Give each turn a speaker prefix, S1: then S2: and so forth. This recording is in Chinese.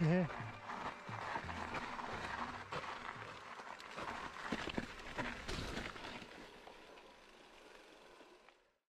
S1: 嘿